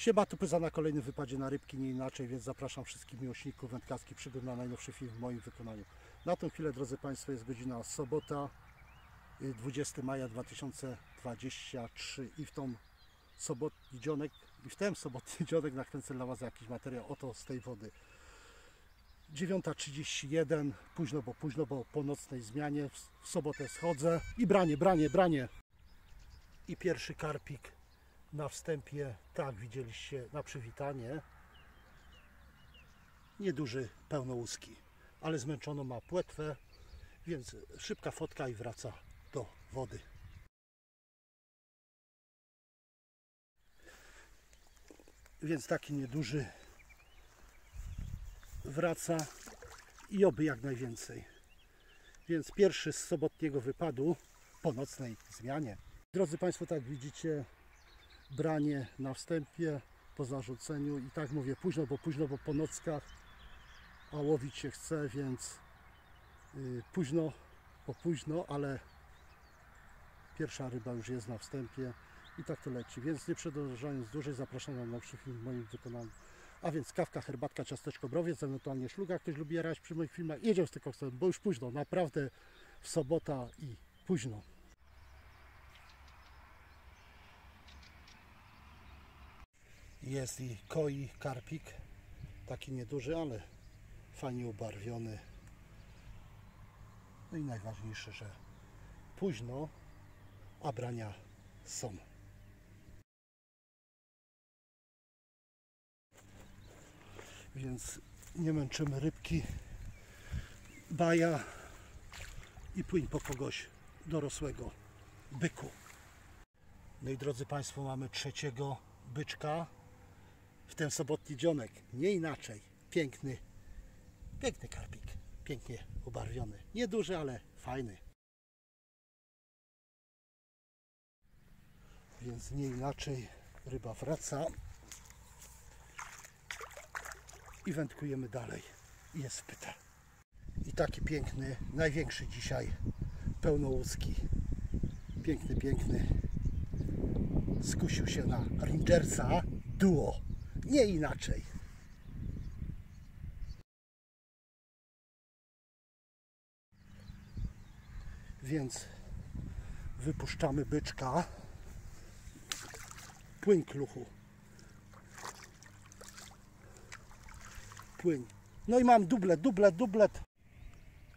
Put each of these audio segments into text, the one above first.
Siema Tupyza na kolejnym wypadzie na rybki, nie inaczej, więc zapraszam wszystkich miłośników wędkarskich przygód na najnowszy film w moim wykonaniu. Na tą chwilę, drodzy Państwo, jest godzina sobota, y, 20 maja 2023 i w tą sobotni dzionek, i w ten sobotni dzionek nakręcę dla Was jakiś materiał, oto z tej wody. 9.31, późno, bo późno, bo po nocnej zmianie, w sobotę schodzę i branie, branie, branie. I pierwszy karpik na wstępie, tak widzieliście na przywitanie, nieduży pełnołuski, ale zmęczono ma płetwę, więc szybka fotka i wraca do wody. Więc taki nieduży wraca i oby jak najwięcej. Więc pierwszy z sobotniego wypadu po nocnej zmianie. Drodzy Państwo, tak widzicie, branie na wstępie po zarzuceniu i tak mówię późno, bo późno, bo po nockach, a łowić się chce, więc yy, późno, bo późno, ale pierwsza ryba już jest na wstępie i tak to leci. Więc nie przedłużając dłużej, zapraszam na nowszy film w moim wykonaniu. A więc kawka, herbatka, ciasteczko, browiec, ewentualnie szluga. Ktoś lubi jarać przy moich filmach. Jedziemy z tego, bo już późno, naprawdę w sobota i późno. Jest i koi karpik, taki nieduży, ale fajnie ubarwiony. No i najważniejsze, że późno, a brania są. Więc nie męczymy rybki, baja i płyń po kogoś dorosłego byku. No i drodzy Państwo, mamy trzeciego byczka w ten sobotni dzionek. Nie inaczej. Piękny, piękny karpik. Pięknie ubarwiony. Nieduży, ale fajny. Więc nie inaczej ryba wraca. I wędkujemy dalej. I jest pyta. I taki piękny, największy dzisiaj pełnołuski. Piękny, piękny. Skusił się na Rangersa Duo. Nie inaczej. Więc wypuszczamy byczka. Płyń kluchu. Płyń. No i mam dublet, dublet, dublet.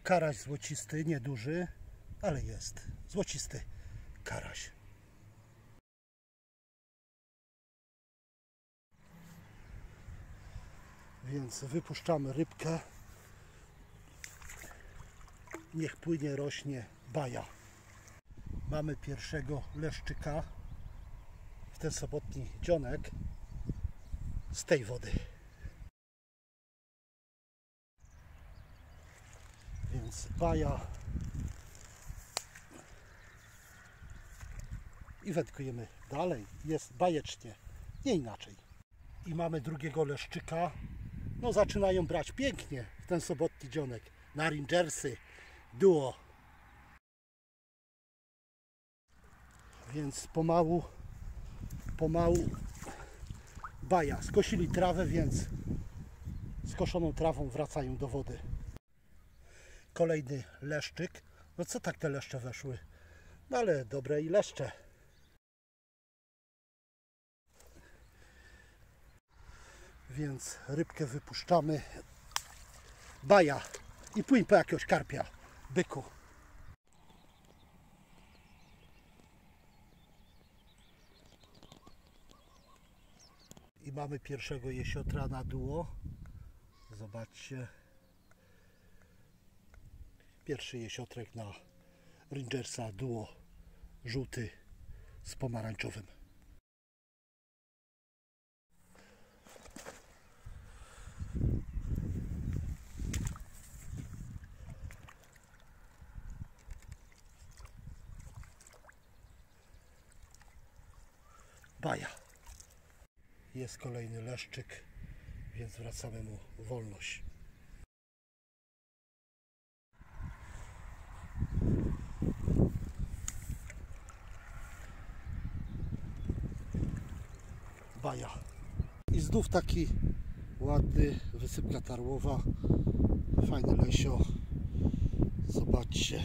Karaś złocisty, nieduży, ale jest. Złocisty karaś. Więc wypuszczamy rybkę. Niech płynie, rośnie baja. Mamy pierwszego leszczyka w ten sobotni dzionek z tej wody. Więc baja i wędkujemy dalej. Jest bajecznie, nie inaczej. I mamy drugiego leszczyka no zaczynają brać pięknie w ten sobotni dzionek na Rangersy duo. Więc pomału pomału baja. Skosili trawę więc skoszoną trawą wracają do wody. Kolejny leszczyk. No co tak te leszcze weszły? No ale dobre i leszcze więc rybkę wypuszczamy. Baja i płyń po jakiegoś karpia byku. I mamy pierwszego jesiotra na duo. Zobaczcie. Pierwszy jesiotrek na Rangersa duo żółty z pomarańczowym baja. Jest kolejny leszczyk, więc wracamy mu wolność. Baja. znów taki ładny, wysypka tarłowa, fajny lesio. Zobaczcie,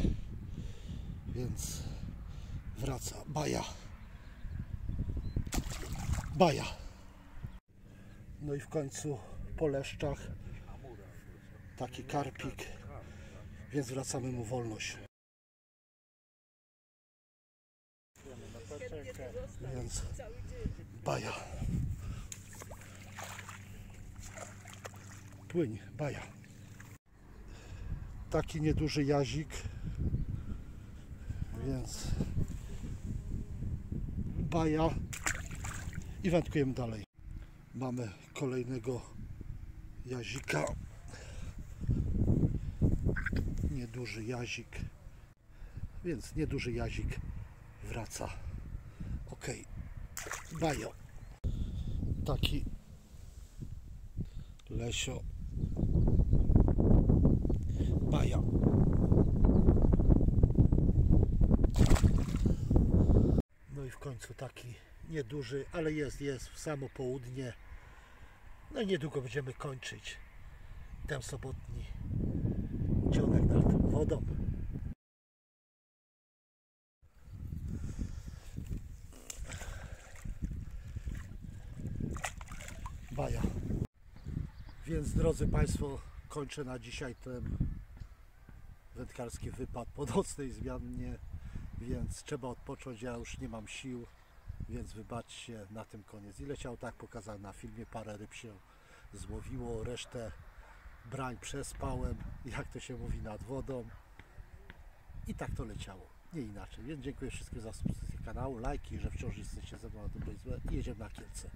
więc wraca baja. Baja. No i w końcu po leszczach taki karpik, więc wracamy mu wolność. Więc baja. Płyń, baja. Taki nieduży jazik, więc baja i wędkujemy dalej. Mamy kolejnego jazika. Nieduży jazik, więc nieduży jazik wraca. Ok, bajo. Taki lesio. Baja. No i w końcu taki nieduży, ale jest, jest w samo południe. No i niedługo będziemy kończyć ten sobotni dzionek nad wodą. Baja. Więc drodzy Państwo, kończę na dzisiaj ten wędkarski wypad po nocnej zmiannie, więc trzeba odpocząć, ja już nie mam sił, więc wybaczcie na tym koniec. I leciał tak pokazałem na filmie, parę ryb się złowiło, resztę brań przespałem, jak to się mówi, nad wodą. I tak to leciało, nie inaczej. Więc dziękuję wszystkim za subskrypcję kanału, lajki, że wciąż jesteście ze mną na dobre i jedziemy na Kielce.